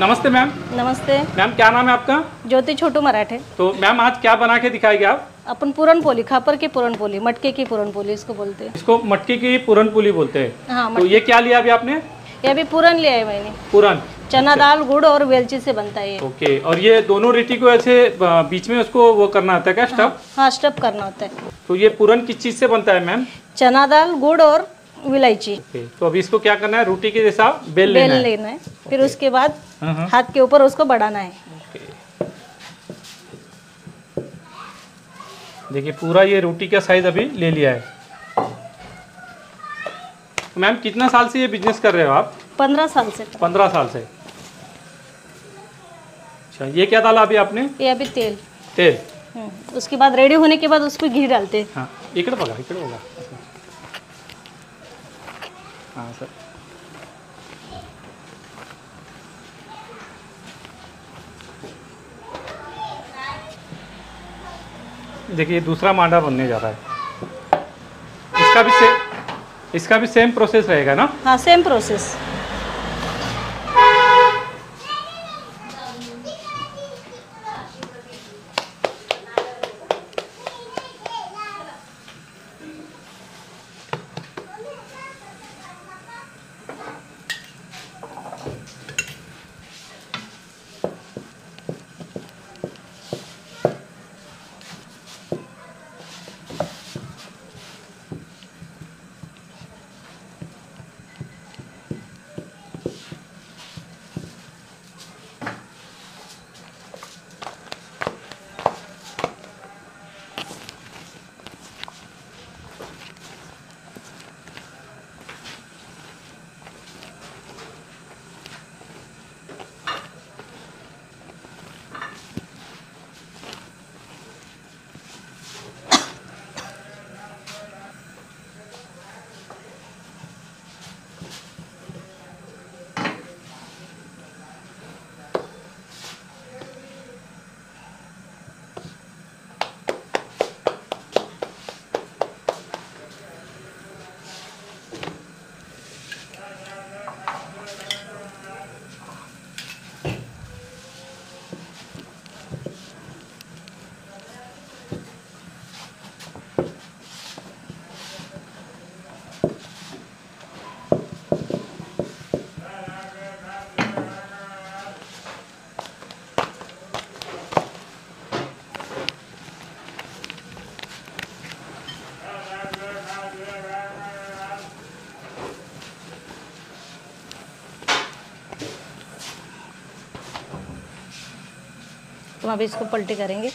नमस्ते मैम। नमस्ते। मैम क्या नाम है आपका? ज्योति छोटू मराठे। तो मैम आज क्या बना के दिखाएँगे आप? अपन पूरन पुरणपोली खापर की पूरन पुरणपोली मटके की पुरणपोली इसको बोलते हैं। इसको मटके की पूरन पोली बोलते हैं। हाँ तो ये क्या लिया अभी आपने? ये अभी पूरन लिया है मैंने। पूरन। चना दाल गुड़ और वेलची से बनता है ओके और ये दोनों रेटी को ऐसे बीच में उसको वो करना होता है क्या स्टफ़ हाँ स्टफ़ करना होता है। तो ये पूरन किस चीज़ से बनता है मैम? चना दाल गुड़ और इलायची। तो अभी इसको क्या करना है? रोटी के जैसा बेल है। लेना है। फिर उसके बाद हाँ। हाथ के ऊपर उसको बढ़ाना है। देखिए पूरा ये रोटी का साइज़ अभी ले लिया है। तो मैम कितना साल से ये बिज़नेस कर रहे हो आप? पंद्रह साल से। पंद्रह साल से। अच्छा ये क्या डाला अभी आपने? ये अभी तेल। तेल। हम्म, उसके बाद रेडी होने के बाद उसमें घी डालते हैं। हाँ इकडे बघा इकडे बघा हाँ सर। देखिए दूसरा मांडा बनने जा रहा है। इसका भी से, इसका भी सेम प्रोसेस रहेगा ना? हाँ सेम प्रोसेस तो अभी इसको पलटी करेंगे।